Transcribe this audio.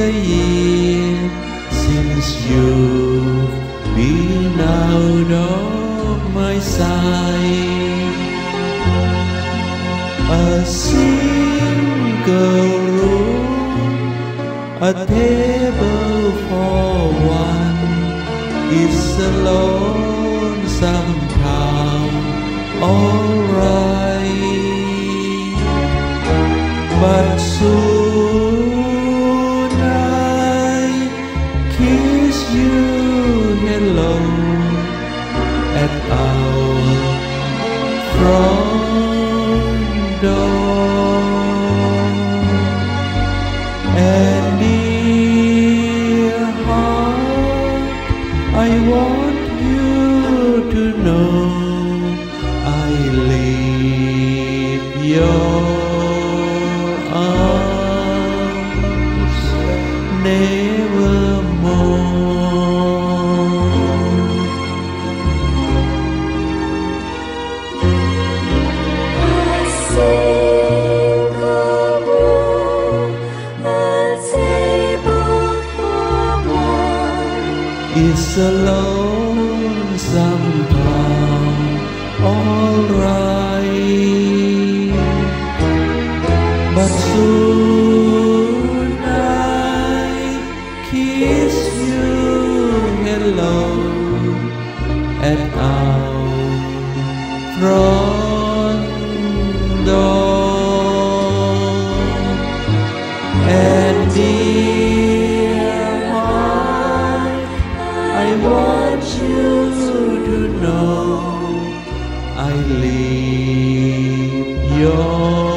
a year since you've been out of my sight. A single room, a table for one, is a lonesome town, alright. But soon kiss you hello at our front door. And dear heart, I want you to know I leave your arms nevermore. It's a lonesome town, alright. But soon I kiss you hello at our front I want you to know I leave your